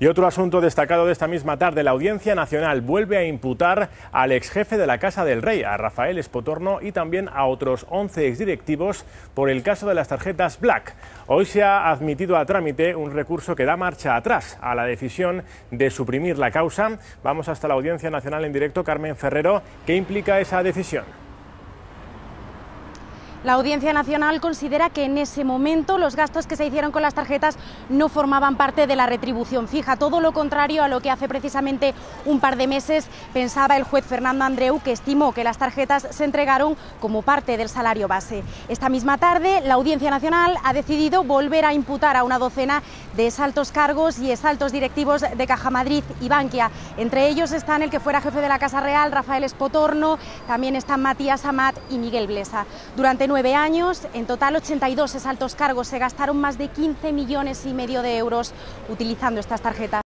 Y otro asunto destacado de esta misma tarde, la Audiencia Nacional vuelve a imputar al ex jefe de la Casa del Rey, a Rafael Espotorno, y también a otros 11 exdirectivos por el caso de las tarjetas Black. Hoy se ha admitido a trámite un recurso que da marcha atrás a la decisión de suprimir la causa. Vamos hasta la Audiencia Nacional en directo, Carmen Ferrero. ¿Qué implica esa decisión? La Audiencia Nacional considera que en ese momento los gastos que se hicieron con las tarjetas no formaban parte de la retribución fija, todo lo contrario a lo que hace precisamente un par de meses pensaba el juez Fernando Andreu, que estimó que las tarjetas se entregaron como parte del salario base. Esta misma tarde, la Audiencia Nacional ha decidido volver a imputar a una docena de exaltos cargos y exaltos directivos de Caja Madrid y Bankia. Entre ellos están el que fuera jefe de la Casa Real, Rafael Espotorno, también están Matías Amat y Miguel Blesa. Durante nueve años, en total 82 exaltos cargos se gastaron más de 15 millones y medio de euros utilizando estas tarjetas.